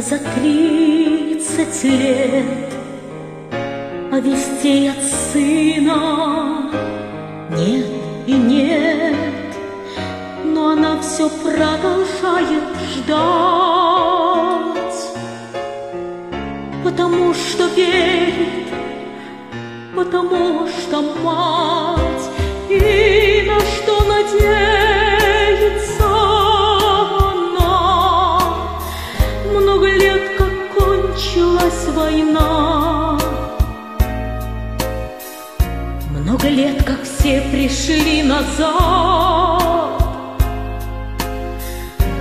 за тридцать лет, А вестей от сына нет и нет, Но она все продолжает ждать, Потому что верит, потому что мать, кончилась война, Много лет, как все пришли назад,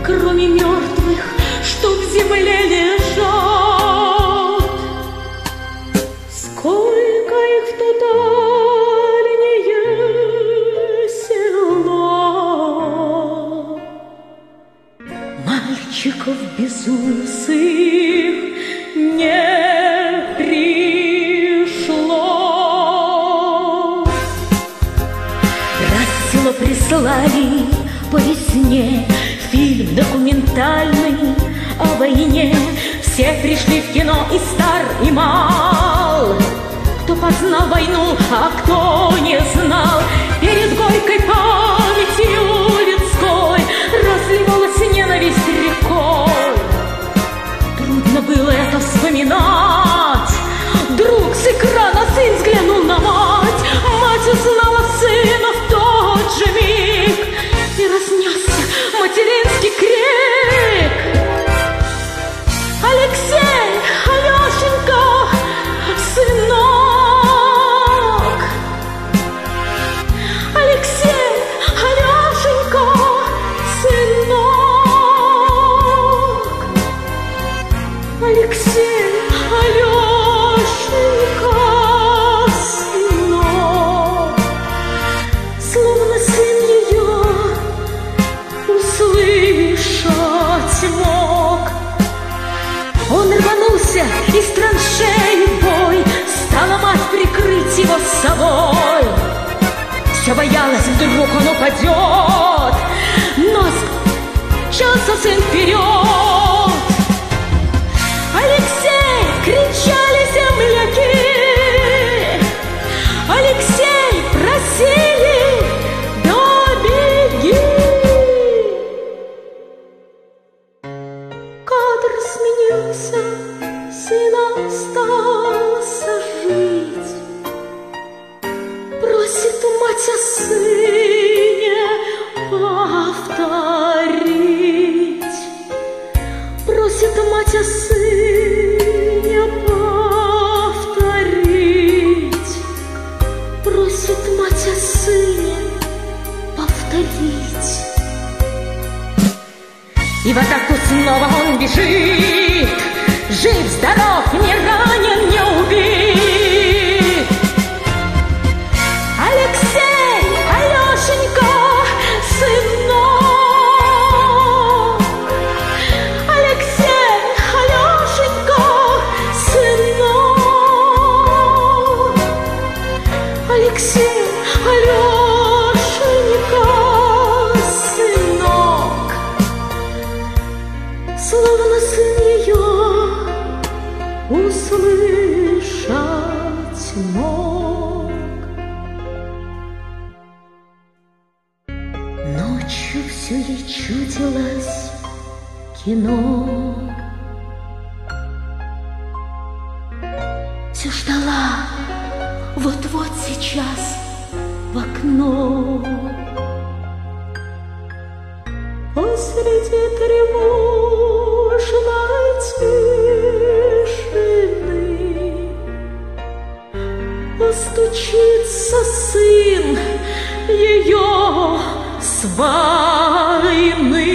Кроме мертвых, что в земле лежат. Сколько их в ту дальние села, Мальчиков безусых не Село прислали по весне Фильм документальный о войне. Все пришли в кино и стар, и мал. Кто познал войну, а кто не знал рванулся из траншеи бой, Стала мать прикрыть его собой. Все боялась, вдруг он упадет, Но мчался сын вперед. Просит мать о сыне повторить. И в атаку снова он бежит, Словно сын ее услышать мог. Ночью все ей чудилось кино. Все ждала, вот-вот сейчас в окно. Посреди тревожной Постучится сын ее с войны.